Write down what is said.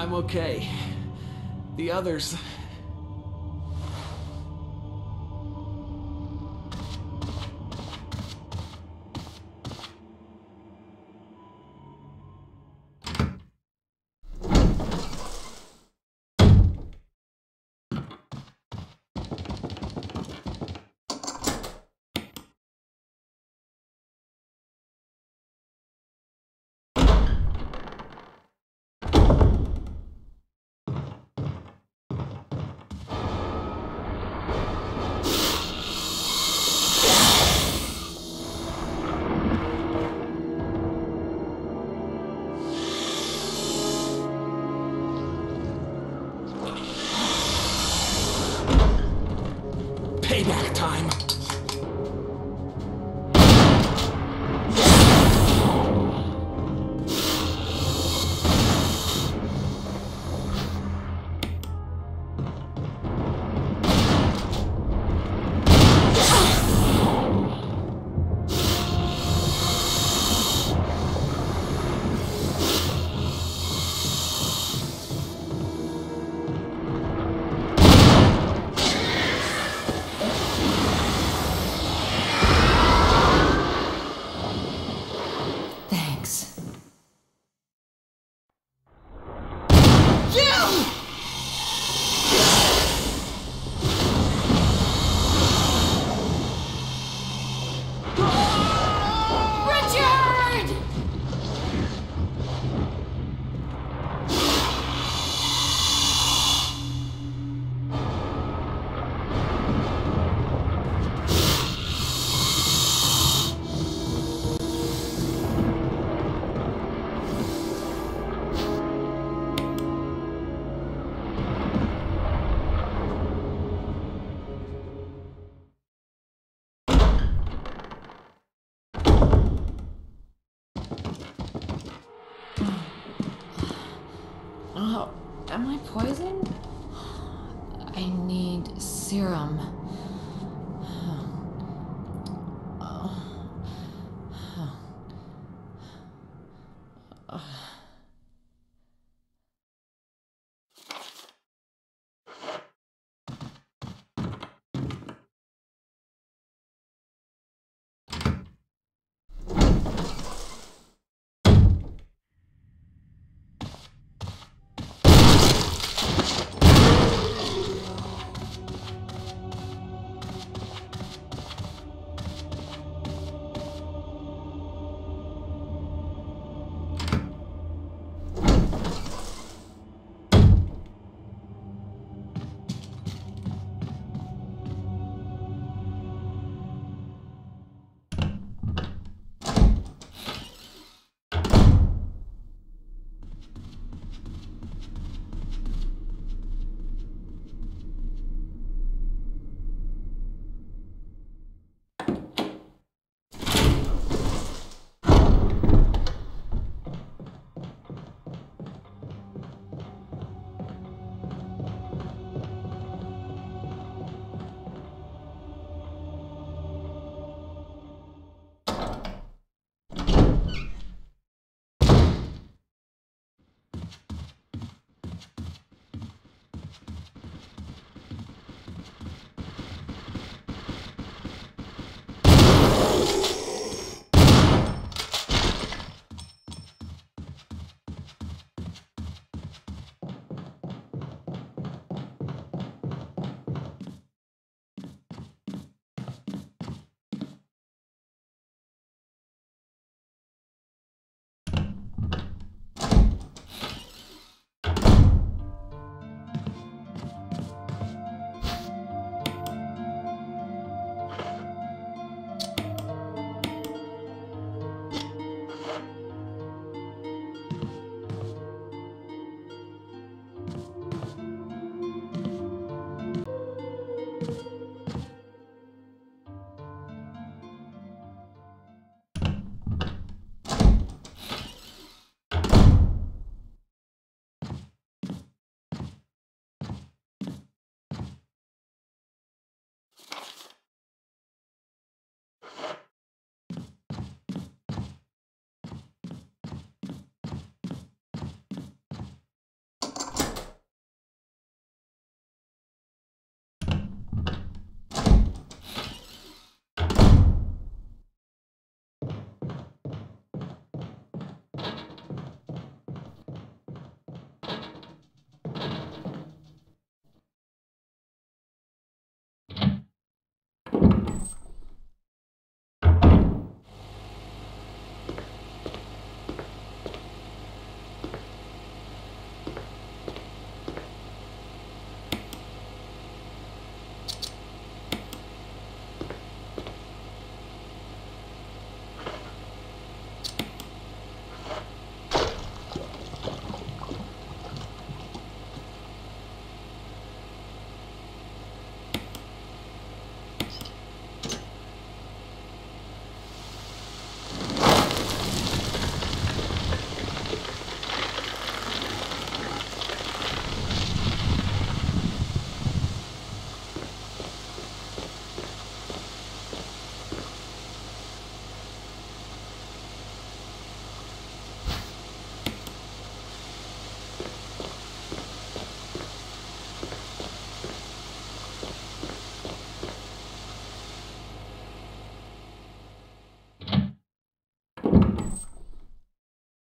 I'm okay. The others. Payback am I poisoned? I need serum.